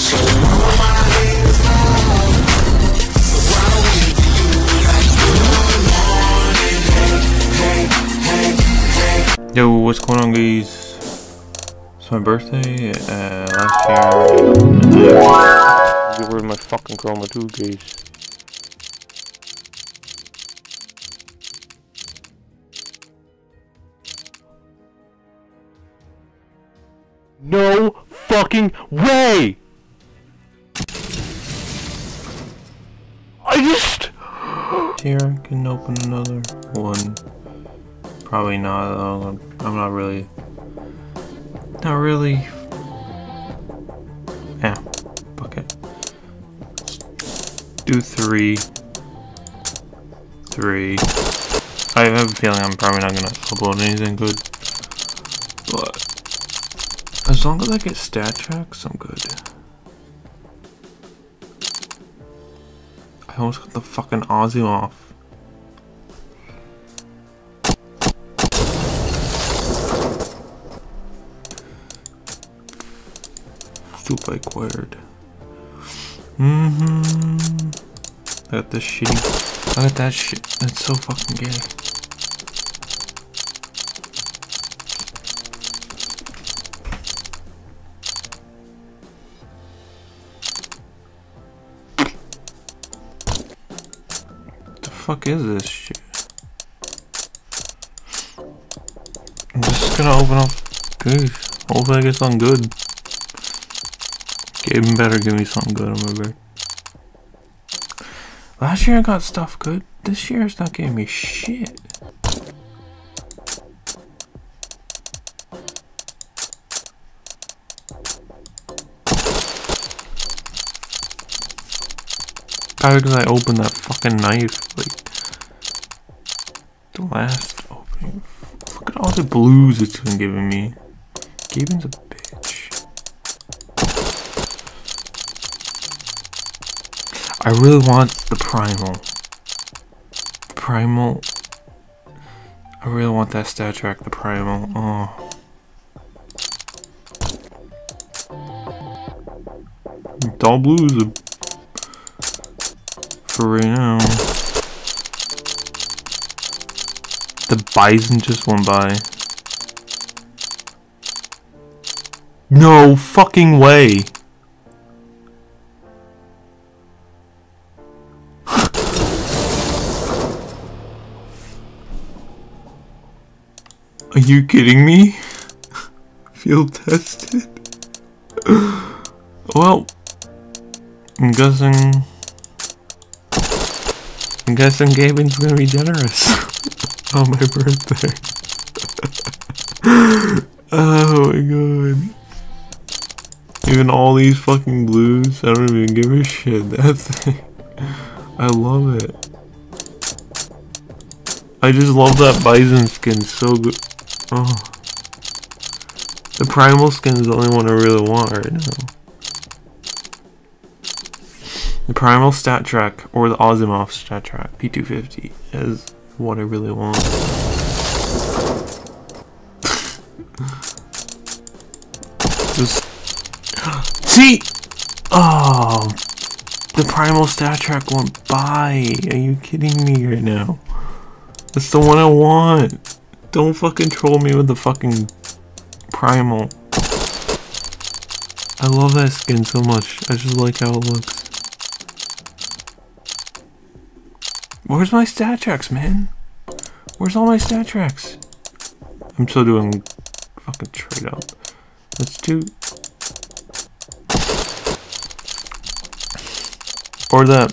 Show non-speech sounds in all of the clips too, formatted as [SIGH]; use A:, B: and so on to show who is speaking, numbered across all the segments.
A: Yo, what's going on guys? It's my birthday, uh, last year, uh, get rid of my fucking Chroma 2 guys. No fucking way! Here I can open another one. Probably not. I'm, I'm not really. Not really. Yeah. Fuck it. Do three. Three. I have a feeling I'm probably not gonna upload anything good. But as long as I get StatTraks, I'm good. Almost got the fucking Aussie off. Super acquired. Mm-hmm. I got this shitty. I got that shit. That's so fucking gay. Fuck is this shit? I'm just gonna open up. Good. Hopefully I get something good. Gaben better give me something good my birthday. Last year I got stuff good. This year it's not giving me shit. Probably because I opened that fucking knife, like, last opening. Look at all the blues it's been giving me. Gaben's a bitch. I really want the primal. Primal. I really want that StatTrak, the primal. Oh. All blues for right now. The bison just went by. No fucking way. [LAUGHS] Are you kidding me? [LAUGHS] Field tested? [LAUGHS] well, I'm guessing. I'm guessing Gaben's gonna be generous on my birthday. [LAUGHS] oh my god. Even all these fucking blues, I don't even give a shit. [LAUGHS] That thing. I love it. I just love that bison skin so good. Oh. The primal skin is the only one I really want right now. The primal StatTrak or the Asiimov stat track P250 is what I really want. Just [GASPS] see. Oh, the primal StatTrak went by. Are you kidding me right now? That's the one I want. Don't fucking troll me with the fucking primal. I love that skin so much. I just like how it looks. Where's my StatTraks, man? Where's all my StatTraks? I'm still doing fucking trade up. Let's do. Or that.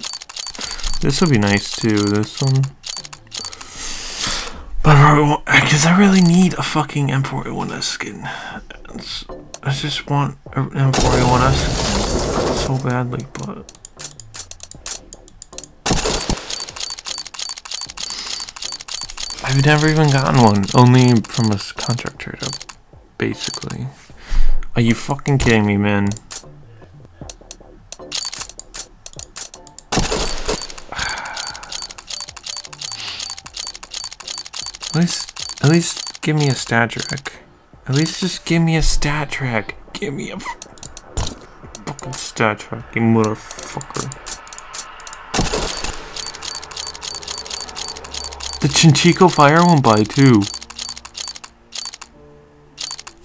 A: This would be nice too. This one. But because I really need a fucking M4A1S skin. It's, I just want an M4A1S so badly, but. I've never even gotten one, only from a contract basically. Are you fucking kidding me, man? [SIGHS] At least, at least give me a StatTrak. At least just give me a StatTrak. Give me a fucking StatTrak, you motherfucker. The Chinchico fire won't buy too.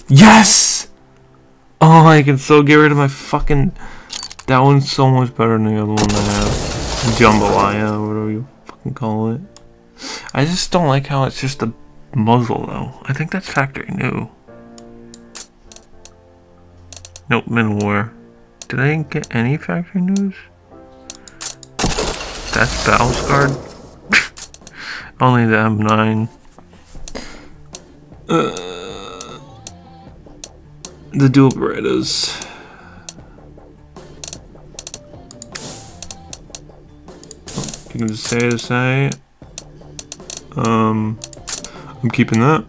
A: Yes! Oh, I can so get rid of my fucking... That one's so much better than the other one I have. Jambalaya, whatever you fucking call it. I just don't like how it's just a muzzle though. I think that's factory new. Nope, War. Did I get any factory news? That's battle scarred. Only the M9. Uh, the dual Berettas. You can just say to say. Um, I'm keeping that.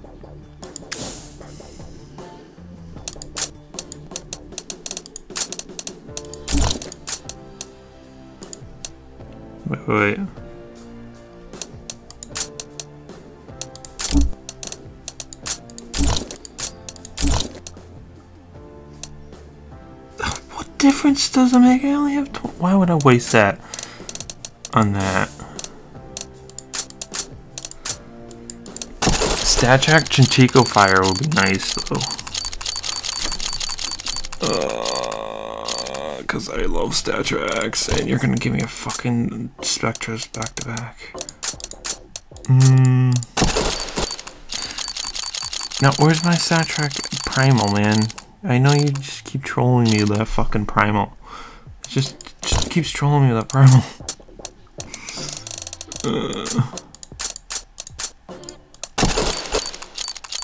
A: Wait, wait. Difference does it make? I only have. Why would I waste that on that? StatTrak Chinchico Fire would be nice though. Because uh, I love StatTraks, and you're gonna give me a fucking Spectres back to back. Hmm. Now, where's my StatTrak Primal, man? I know you just keep trolling me with that fucking Primal. It just, just keeps trolling me with that Primal. Uh.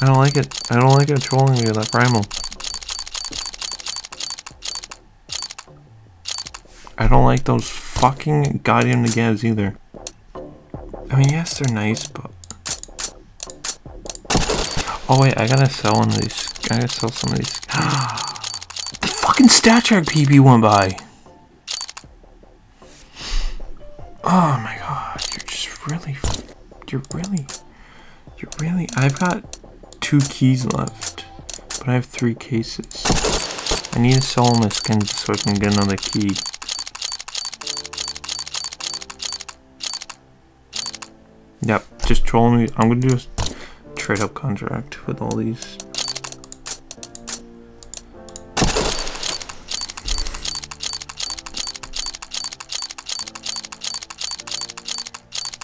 A: I don't like it. I don't like it trolling me with that primal. I don't like those fucking goddamn Negevs either. I mean, yes, they're nice, but... Oh wait, I gotta sell one of these. I gotta sell some of these. [GASPS] the fucking StatTrak PB went by! Oh my god, you're just really... You're really... You're really... I've got two keys left, but I have three cases. I need to sell my skins so I can get another key. Yep, just troll me. I'm gonna do a trade up contract with all these.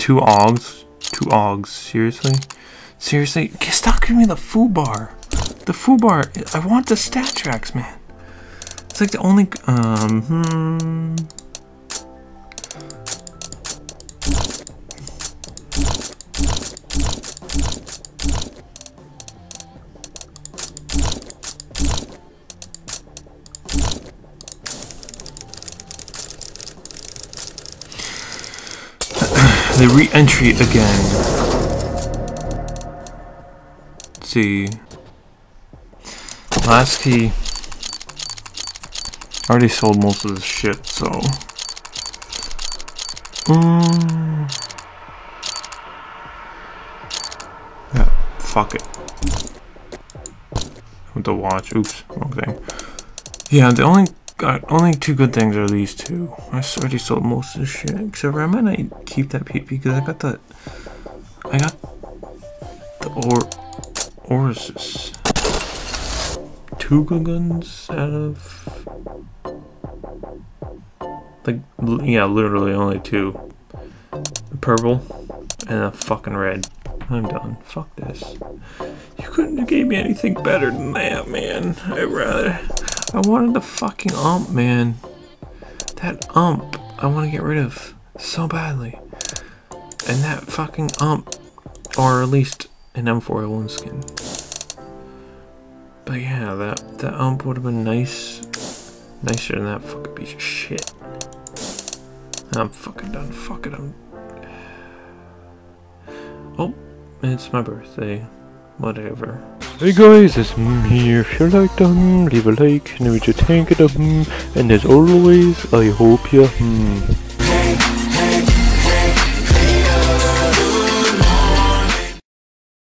A: Two Augs? Two Augs, seriously? Seriously, stop giving me the foo bar. The foo bar, I want the StatTraks, man. It's like the only, um, hmm. The re-entry again Let's see. Last key. Already sold most of this shit, so. Mm. Yeah, fuck it. With the watch. Oops, wrong thing. Yeah, the only got only two good things are these two. I already sold most of this shit. Except for I might not keep that PP because I got the I got the or or is this two guns out of like yeah literally only two. A purple and a fucking red. I'm done. Fuck this. You couldn't have gave me anything better than that man. I'd rather I wanted the fucking ump man that ump I want to get rid of so badly and that fucking ump or at least an M401 skin. But yeah, that, that ump would have been nice. Nicer than that fucking piece of shit. I'm fucking done. Fuck it, I'm... [SIGHS] Oh, it's my birthday. Whatever.
B: Hey guys, it's me. If you liked them, leave a like, and if you think of them, and as always, I hope you hmm.